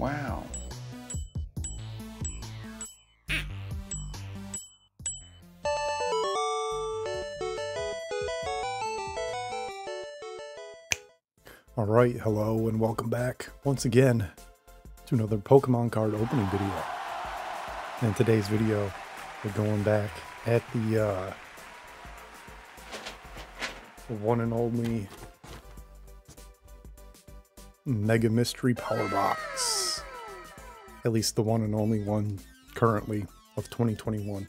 Wow. All right, hello and welcome back once again to another Pokemon card opening video. In today's video, we're going back at the, uh, one and only Mega Mystery Power Box. At least the one and only one currently of 2021.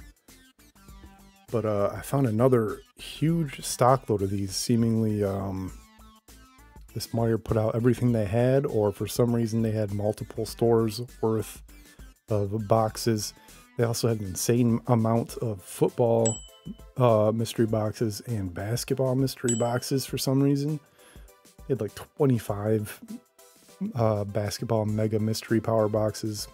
But uh, I found another huge stock load of these, seemingly um, this Meijer put out everything they had, or for some reason they had multiple stores worth of boxes. They also had an insane amount of football uh, mystery boxes and basketball mystery boxes for some reason. They had like 25 uh, basketball mega mystery power boxes,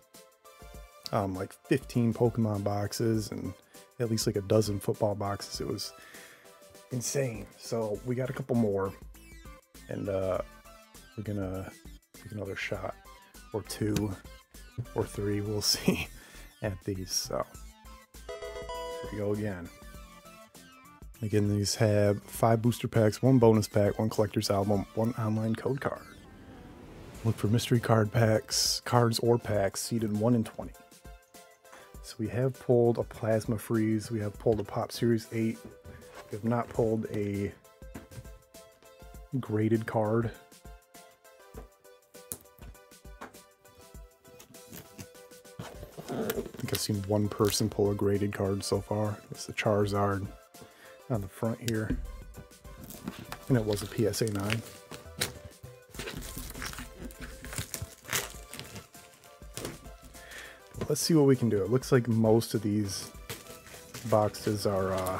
um, like 15 Pokemon boxes, and at least like a dozen football boxes. It was insane. So we got a couple more and uh, we're gonna take another shot or two or three we'll see at these so here we go again again these have five booster packs one bonus pack one collector's album one online code card look for mystery card packs cards or packs seeded 1 in 20 so we have pulled a plasma freeze we have pulled a pop series 8 we have not pulled a graded card. I think I've seen one person pull a graded card so far. It's the Charizard on the front here. And it was a PSA 9. Let's see what we can do. It looks like most of these boxes are uh,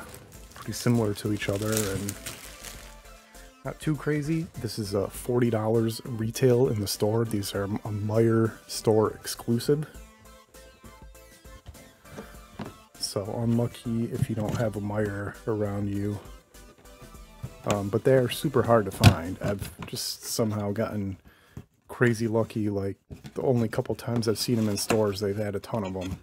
pretty similar to each other and not too crazy. This is a uh, $40 retail in the store. These are a Meijer store exclusive. So unlucky if you don't have a Meijer around you. Um, but they're super hard to find. I've just somehow gotten crazy lucky. Like the only couple times I've seen them in stores, they've had a ton of them.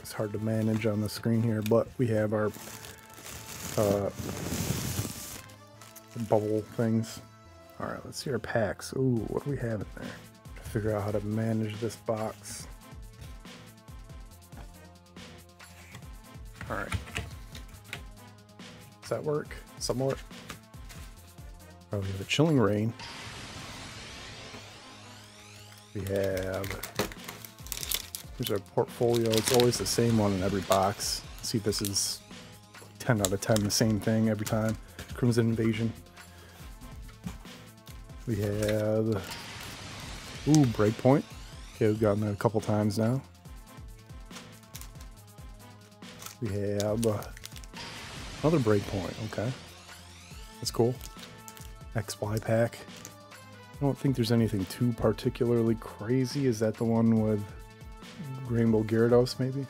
It's hard to manage on the screen here, but we have our uh, bubble things. All right, let's see our packs. Ooh, what do we have in there? To figure out how to manage this box. All right. Does that work? Somewhat. Oh, we have a chilling rain. We have Here's our portfolio. It's always the same one in every box. See, this is 10 out of 10, the same thing every time. Crimson Invasion. We have... Ooh, Breakpoint. Okay, we've gotten that a couple times now. We have another Breakpoint. Okay. That's cool. XY pack. I don't think there's anything too particularly crazy. Is that the one with Rainbow Gyarados, maybe.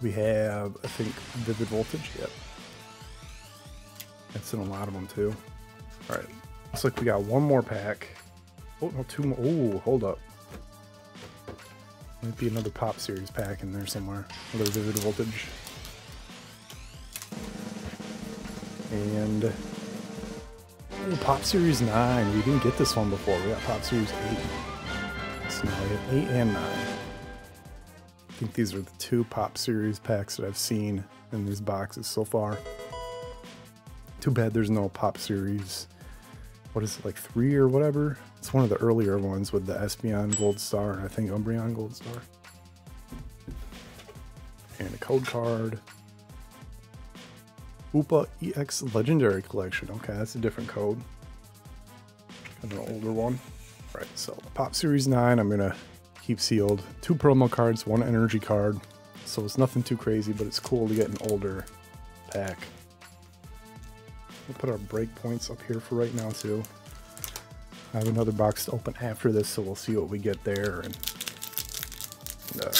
We have, I think, Vivid Voltage. Yep. That's in a lot of them, too. All right. Looks like we got one more pack. Oh, no, two more. Oh, hold up. Might be another Pop Series pack in there somewhere. Another Vivid Voltage. And... Oh, Pop Series 9. We didn't get this one before. We got Pop Series 8 So now. We have 8 and 9. I think these are the two Pop Series packs that I've seen in these boxes so far. Too bad there's no Pop Series, what is it, like 3 or whatever? It's one of the earlier ones with the Espeon Gold Star and I think Umbreon Gold Star. And a code card. Hoopa EX Legendary Collection. Okay, that's a different code. Kind of an older one. Right, so Pop Series 9, I'm going to keep sealed. Two promo cards, one energy card. So it's nothing too crazy, but it's cool to get an older pack. We'll put our breakpoints up here for right now, too. I have another box to open after this, so we'll see what we get there. And, uh,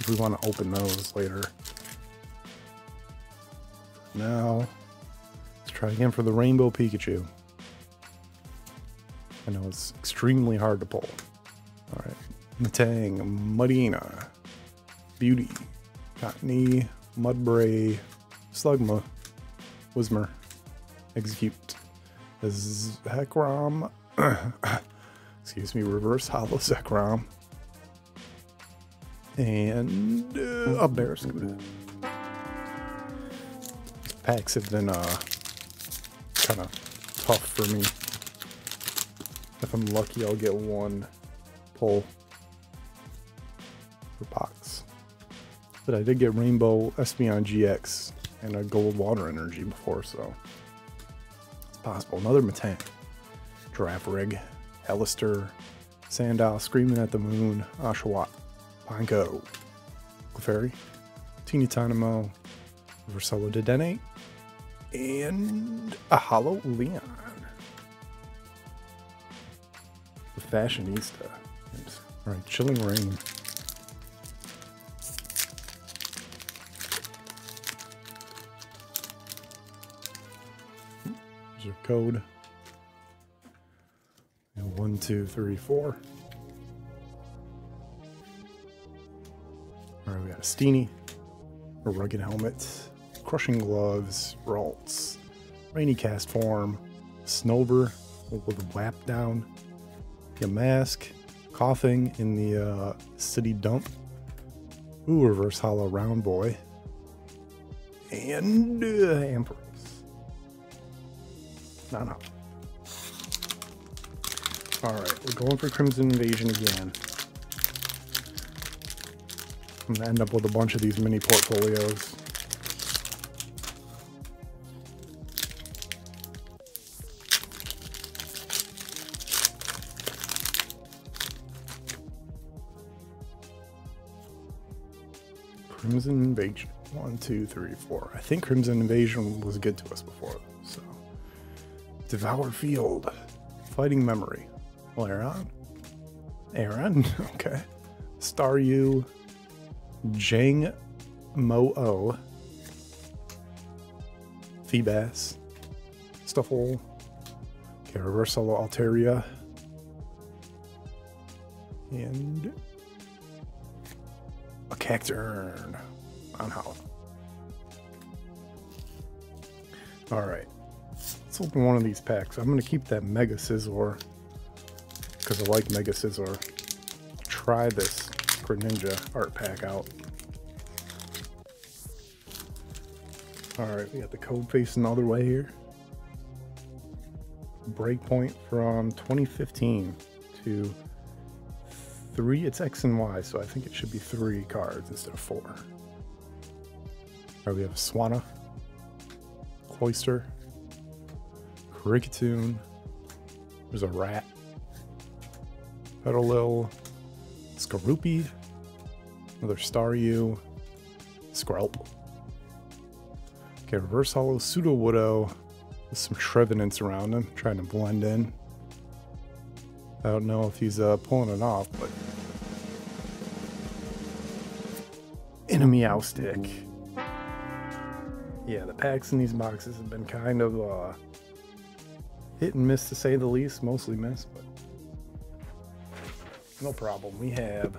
if we want to open those later. Now, let's try again for the Rainbow Pikachu. I know it's extremely hard to pull. All right. Metang, Mudina, Beauty, Cottonee, Mudbray, Slugma, Whismur, Execute, Zekrom, excuse me, Reverse Hollow Zekrom, and uh, a Barraskewda. These packs have been uh, kind of tough for me. If I'm lucky, I'll get one pull per box. But I did get Rainbow Espeon GX and a Gold Water Energy before, so it's possible. Another Metang, Girafarig, Hellister, Sandile, Screaming at the Moon, Oshawott, Ponko, Clefairy, Teeny Tynamo, Versello Dedenne, and a Hollow Leon. The Fashionista. All right, Chilling Rain. Hmm, There's your code. And one, two, three, four. All right, we got a Steenee, a rugged helmet, crushing gloves, Ralts, rainy Castform, Snover with a whap down, a mask, Koffing in the uh, city dump. Ooh, reverse hollow round boy. And uh. Not no. Alright, we're going for Crimson Invasion again. I'm gonna end up with a bunch of these mini portfolios. Crimson Invasion. One, two, three, four. I think Crimson Invasion was good to us before, so. Devour Field. Fighting Memory. Lairon. Aron. okay. Staryu. Jang Mo-O. Feebas. Stufful. Okay, Reversalo Altaria. And a Cacturne on Hollow. Alright. Let's open one of these packs. I'm to keep that Mega Scizor because I like Mega Scizor. Try this Greninja art pack out. Alright, we got the code facing the other way here. Breakpoint from 2015 to three. It's X and Y, so I think it should be three cards instead of four. All right, we have Swanna, Cloyster, Kricketune. There's a rat, Petilil, Skorupi, another Staryu, Skrelp. Okay, Reverse Hollow Pseudo Sudowoodo with some Trevenants around him, trying to blend in. I don't know if he's uh, pulling it off, but a Meowstic. Yeah, the packs in these boxes have been kind of uh, hit and miss to say the least, mostly miss, but no problem. We have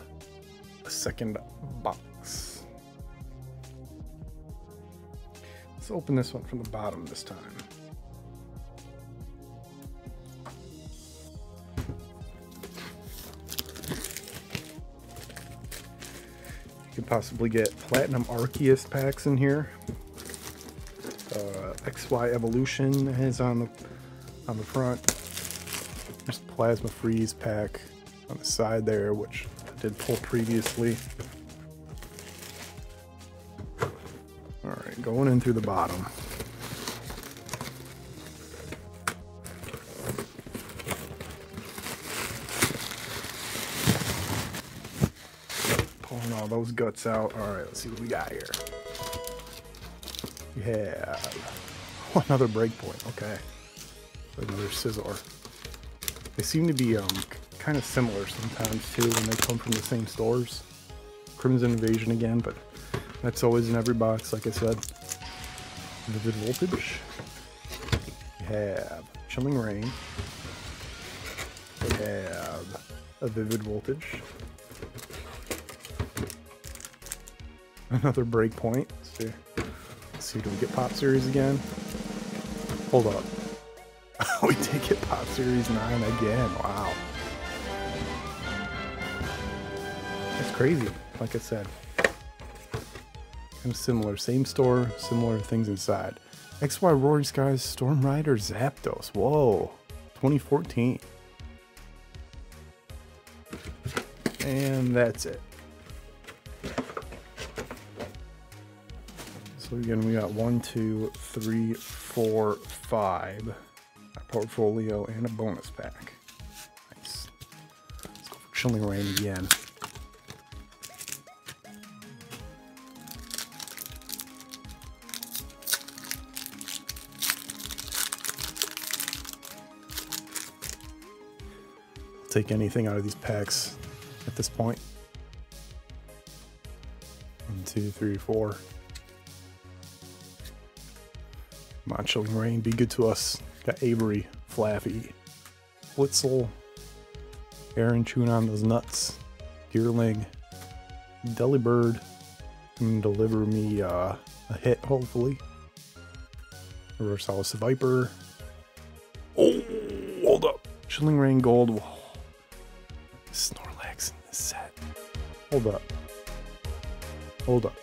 a second box. Let's open this one from the bottom this time. Could possibly get Platinum Arceus packs in here. Uh, XY Evolution is on the on the front. There's Plasma Freeze pack on the side there, which I did pull previously. Alright, going in through the bottom. Those guts out. Alright, let's see what we got here. Yeah. have another breakpoint, okay. Another Scizor. They seem to be um, kind of similar sometimes too when they come from the same stores. Crimson Invasion again, but that's always in every box, like I said. Vivid Voltage. We have Chilling Rain. We have a Vivid Voltage. Another Breakpoint. Let's see. Let's see, do we get Pop Series again? Hold up. we did get Pop Series 9 again. Wow. That's crazy. Like I said. Kind of similar. Same store, similar things inside. XY Roaring Skies Storm Rider Zapdos. Whoa. 2014. And that's it. Again, we got one, two, three, four, five. A portfolio and a bonus pack. Nice. Let's go for Chilling Rain again. take anything out of these packs at this point. One, two, three, four. Come on, Chilling Rain, be good to us. Got Avery, Flaaffy, Blitzle, Aron chewing on those nuts, Gearling, Delibird, can deliver me uh, a hit, hopefully. Reverse Viper. Oh, hold up. Chilling Rain Gold. Whoa. Snorlax in this set. Hold up. Hold up.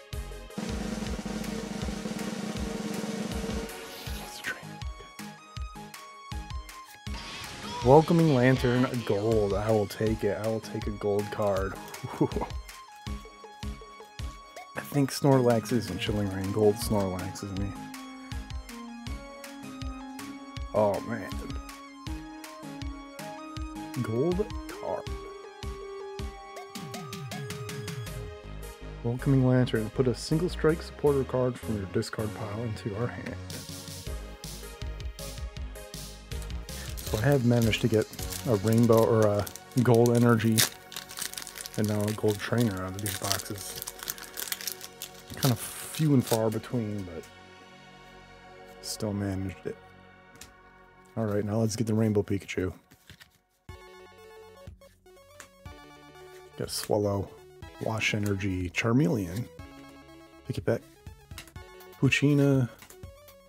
Welcoming Lantern Gold. I will take it. I will take a gold card. I think Snorlax is in Chilling Rain. Gold Snorlax is me. Oh man. Gold card. Welcoming Lantern. Put a single strike supporter card from your discard pile into our hand. So I have managed to get a rainbow or a gold energy and now a gold trainer out of these boxes. Kind of few and far between, but still managed it. Alright, now let's get the rainbow Pikachu. Got a swallow. Wash Energy, Charmeleon, back, Puchina,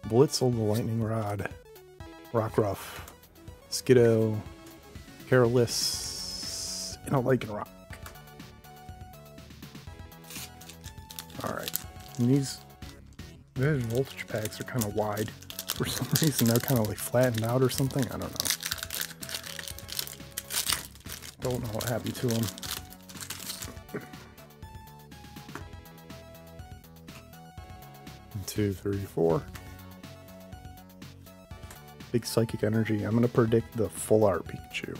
Blitzle, the Lightning Rod, Rockruff, Skiddo, Careless, and a Lycanroc. Alright, these, these voltage packs are kind of wide. For some reason, they're kind of like flattened out or something. I don't know. Don't know what happened to them. two, three, four. Big psychic energy. I'm going to predict the full art Pikachu.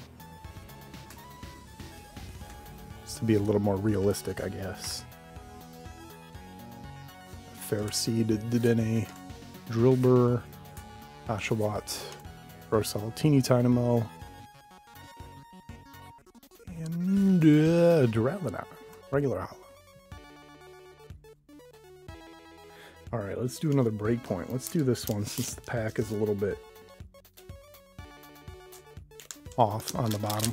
Just to be a little more realistic, I guess. Ferroseed, Dedenne, Drillbur, Oshawott, Rosal, Teeny Tynamo, and uh, regular hollow. Alright, let's do another breakpoint. Let's do this one since the pack is a little bit off on the bottom.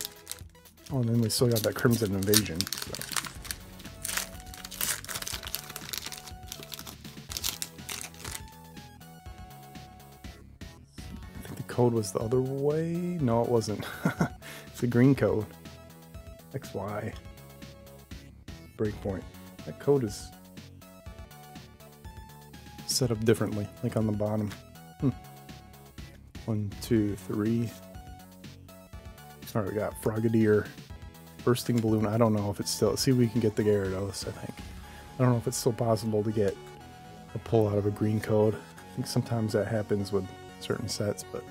Oh, and then we still got that Crimson Invasion. So. I think the code was the other way. No, it wasn't. it's a green code. XY. Breakpoint. That code is set up differently, like on the bottom. Hmm. One, two, three. All right, we got Frogadier, Bursting Balloon. I don't know if it's still. See, we can get the Gyarados. I think. I don't know if it's still possible to get a pull out of a green code. I think sometimes that happens with certain sets, but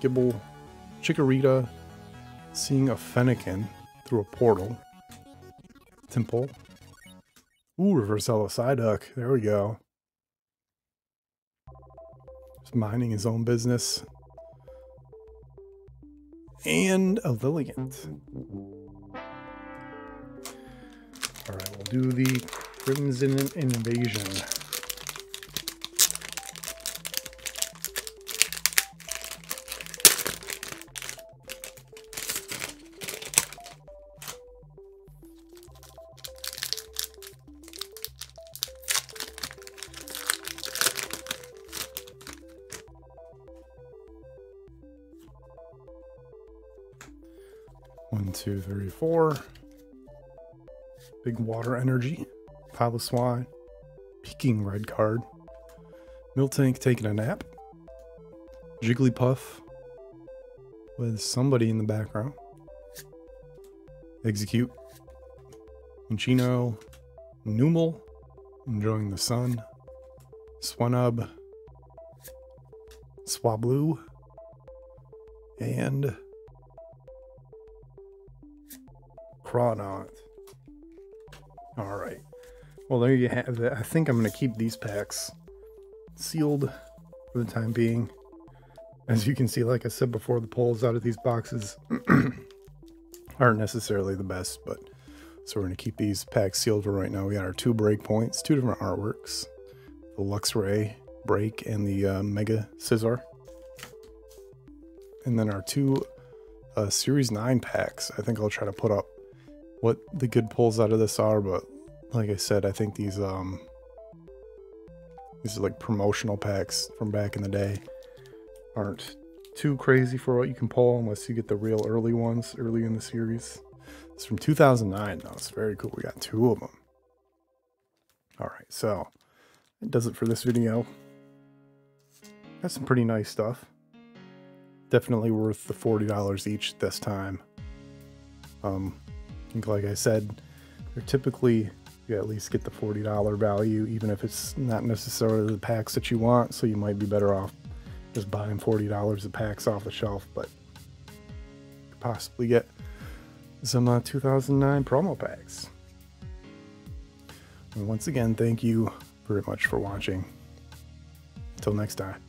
Gible, Chikorita, seeing a Fennekin through a portal. Temple. Ooh, Reverse Side Psyduck. There we go. Just minding his own business. And a Lilligant. Alright, we'll do the Crimson Invasion. Two, three, four. Big water energy. Piloswine. Peaking red card. Miltank taking a nap. Jigglypuff with somebody in the background. Execute. Munchino. Numel. Enjoying the sun. Swinub. Swablu. And Crawdaunt. All right. Well, there you have it. I think I'm going to keep these packs sealed for the time being. As you can see, like I said before, the pulls out of these boxes aren't necessarily the best, but so we're going to keep these packs sealed for right now. We got our two breakpoints, two different artworks, the Luxray break and the uh, Mega Scizor. And then our two uh, Series 9 packs. I think I'll try to put up what the good pulls out of this are, but like I said, I think these um these are like promotional packs from back in the day. Aren't too crazy for what you can pull unless you get the real early ones early in the series. It's from 2009 though. It's very cool. We got two of them. All right, so that does it for this video. Got some pretty nice stuff. Definitely worth the $40 each this time. Um, like I said, they're typically you at least get the $40 value, even if it's not necessarily the packs that you want. So you might be better off just buying $40 of packs off the shelf, but could possibly get some uh, 2009 promo packs. And once again, thank you very much for watching. Until next time.